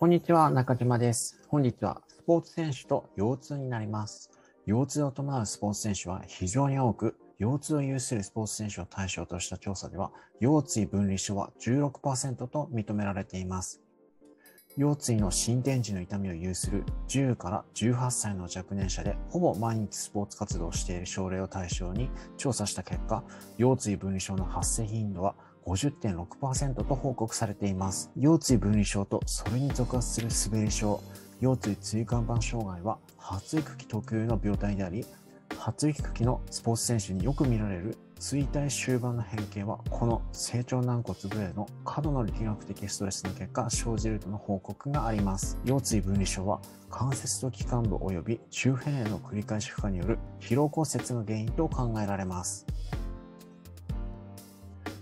こんにちは、中島です。本日はスポーツ選手と腰痛になります。腰痛を伴うスポーツ選手は非常に多く、腰痛を有するスポーツ選手を対象とした調査では、腰椎分離症は16%と認められています。腰椎の進展時の痛みを有する10から18歳の若年者でほぼ毎日スポーツ活動をしている症例を対象に調査した結果、腰椎分離症の発生頻度は50.6%と報告されています。腰椎分離症とそれに属発する滑り症、腰椎椎間板障害は発育期特有の病態であり、発育期のスポーツ選手によく見られる椎体終盤の変形はこの成長軟骨部への過度の力学的ストレスの結果生じるとの報告があります。腰椎分離症は関節と基幹部及び周辺への繰り返し負荷による疲労骨折が原因と考えられます。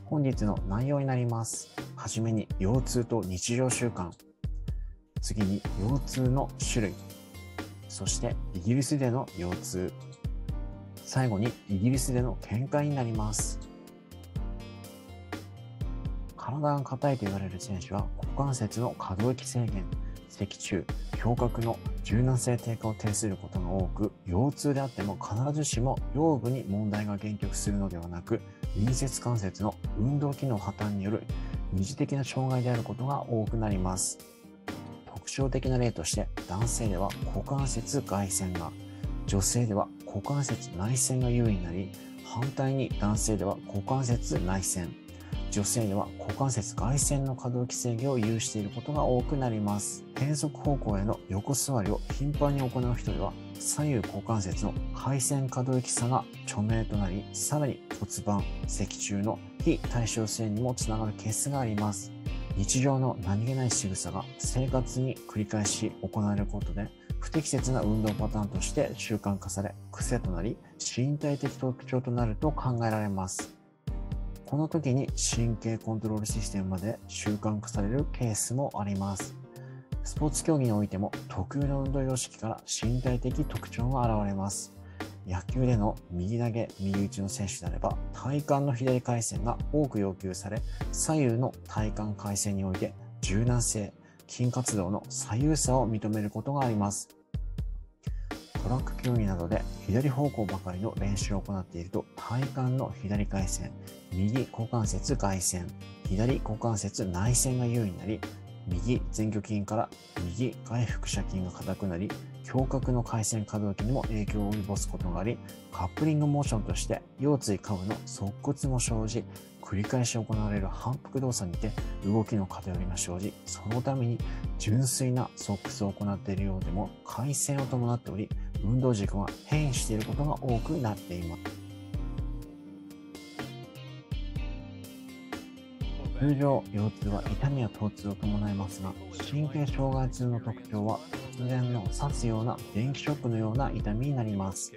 本日の内容になります。はじめに腰痛と日常習慣。次に腰痛の種類。そしてイギリスでの腰痛。最後にイギリスでの見解になります。体が硬いと言われる選手は股関節の可動域制限、脊柱、胸郭の柔軟性低下を呈することが多く、腰痛であっても必ずしも腰部に問題が限局するのではなく、隣接関節の運動機能破綻による二次的な障害であることが多くなります。特徴的な例として、男性では股関節外旋が、女性では股関節内旋が優位になり、反対に男性では股関節内旋、女性では股関節外旋の可動域制御を有していることが多くなります。変則方向への横座りを頻繁に行う人では、左右股関節の回旋可動域差が著名となり、さらに骨盤、脊柱の非対称性にもつながるケースがあります。日常の何気ない仕草が生活に繰り返し行われることで、不適切な運動パターンとして習慣化され、癖となり、身体的特徴となると考えられます。この時に神経コントロールシステムまで習慣化されるケースもあります。スポーツ競技においても特有の運動様式から身体的特徴が現れます。野球での右投げ、右打ちの選手であれば体幹の左回旋が多く要求され、左右の体幹回旋において柔軟性、筋活動の左右差を認めることがあります。トラック競技などで左方向ばかりの練習を行っていると体幹の左回線、右股関節外旋、左股関節内旋が優位になり、右前鋸筋から右外腹斜筋が硬くなり、胸郭の回線可動域にも影響を及ぼすことがあり、カップリングモーションとして腰椎下部の側骨も生じ、繰り返し行われる反復動作にて動きの偏りが生じ、そのために純粋なソックスを行っているようでも回線を伴っており、運動軸が変異していることが多くなっています。通常、腰痛は痛みや疼痛を伴いますが、神経障害痛の特徴は突然の刺すような電気ショックのような痛みになります。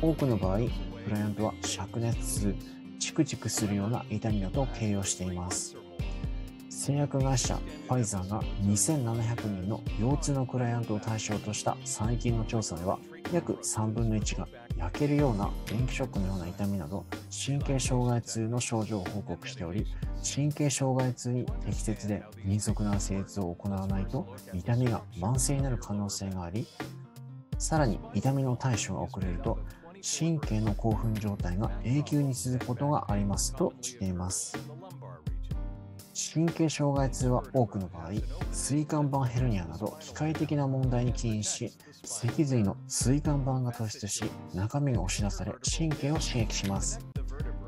多くの場合、クライアントは灼熱痛、チクチクするような痛みだと形容しています。製薬会社ファイザーが2700人の腰痛のクライアントを対象とした最近の調査では約3分の1が焼けるような電気ショックのような痛みなど神経障害痛の症状を報告しており神経障害痛に適切で迅速な施術を行わないと痛みが慢性になる可能性がありさらに痛みの対処が遅れると神経の興奮状態が永久に続くことがありますとしています。神経障害痛は多くの場合、椎間板ヘルニアなど機械的な問題に起因し、脊髄の椎間板が突出し、中身が押し出され、神経を刺激します。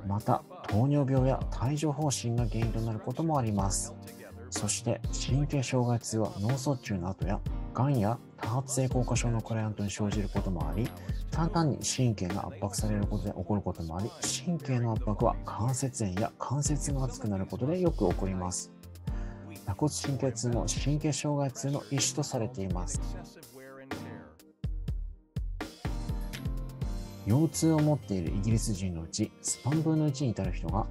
また、糖尿病や帯状疱疹が原因となることもあります。そして、神経障害痛は脳卒中の後や、がんや多発性硬化症のクライアントに生じることもあり、単々に神経が圧迫されることで起こることもあり、神経の圧迫は関節炎や関節が熱くなることでよく起こります。坐骨神経痛も神経障害痛の一種とされています。腰痛を持っているイギリス人のうち3分の1に至る人が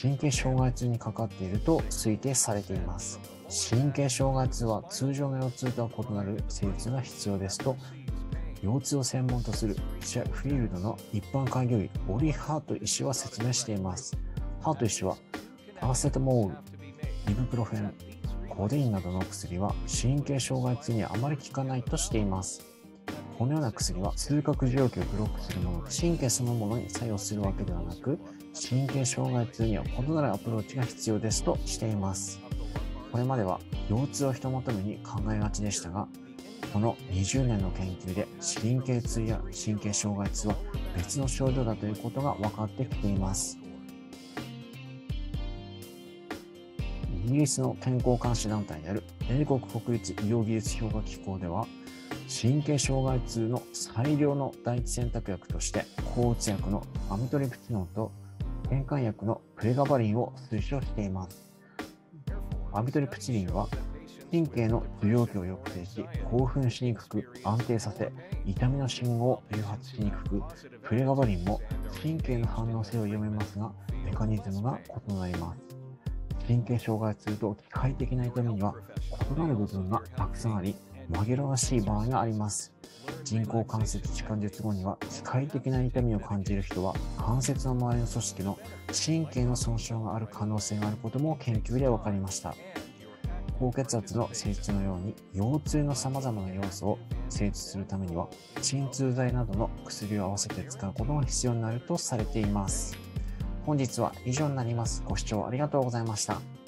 神経障害痛にかかっていると推定されています。神経障害痛は通常の腰痛とは異なる施術が必要ですと腰痛を専門とするシェフィールドの一般開業医オリ・ハート医師は説明しています。ハート医師はパラセタモール、イブプロフェン、コデインなどの薬は神経障害痛にはあまり効かないとしています。このような薬は痛覚受容器をブロックするもので神経そのものに作用するわけではなく神経障害痛には異なるアプローチが必要ですとしています。これまでは腰痛をひとまとめに考えがちでしたがこの20年の研究で神経痛や神経障害痛は別の症状だということが分かってきています。イギリスの健康監視団体である英国国立医療技術評価機構では神経障害痛の最良の第一選択薬として抗うつ薬のアミトリプチノンと変換薬のプレガバリンを推奨しています。アミトリプチリンは神経の受容器を抑制し、興奮しにくく安定させ、痛みの信号を誘発しにくく、プレガバリンも神経の反応性を読めますが、メカニズムが異なります。神経障害痛と機械的な痛みには異なる部分がたくさんあり、紛らわしい場合があります。人工関節置換術後には機械的な痛みを感じる人は関節の周りの組織の神経の損傷がある可能性があることも研究で分かりました。高血圧の性質のように腰痛の様々な要素を成立するためには鎮痛剤などの薬を合わせて使うことが必要になるとされています。本日は以上になります。ご視聴ありがとうございました。